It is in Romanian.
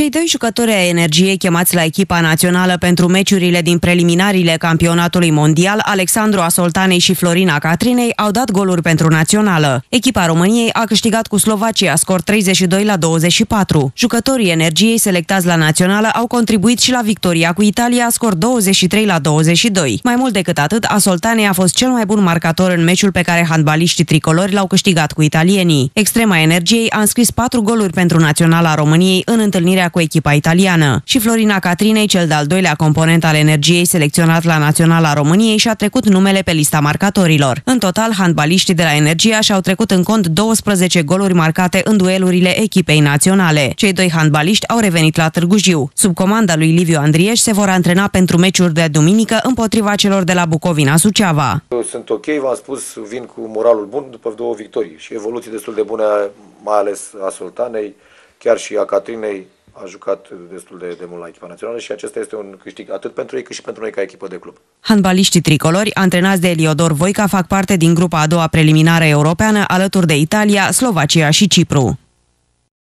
Cei doi jucători ai energiei chemați la echipa națională pentru meciurile din preliminariile campionatului mondial, Alexandru Asoltanei și Florina Catrinei, au dat goluri pentru națională. Echipa României a câștigat cu Slovacia scor 32 la 24. Jucătorii energiei selectați la națională au contribuit și la victoria cu Italia, scor 23 la 22. Mai mult decât atât, Asoltanei a fost cel mai bun marcator în meciul pe care handbaliștii tricolori l-au câștigat cu italienii. Extrema energiei a înscris patru goluri pentru naționala României în întâlnirea întâlnirea cu echipa italiană. Și Florina Catrinei, cel de-al doilea component al energiei selecționat la Naționala României, și-a trecut numele pe lista marcatorilor. În total, handbaliștii de la Energia și-au trecut în cont 12 goluri marcate în duelurile echipei naționale. Cei doi handbaliști au revenit la Târgu Jiu. Sub comanda lui Liviu Andrieș se vor antrena pentru meciuri de duminică împotriva celor de la Bucovina Suceava. Sunt ok, v-am spus, vin cu moralul bun după două victorii și evoluții destul de bune, mai ales a Sultanei, chiar și a Catrinei, a jucat destul de, de mult la echipa națională și acesta este un câștig atât pentru ei cât și pentru noi ca echipă de club. Handbaliștii tricolori, antrenați de Eliodor Voica, fac parte din grupa a doua preliminară europeană alături de Italia, Slovacia și Cipru.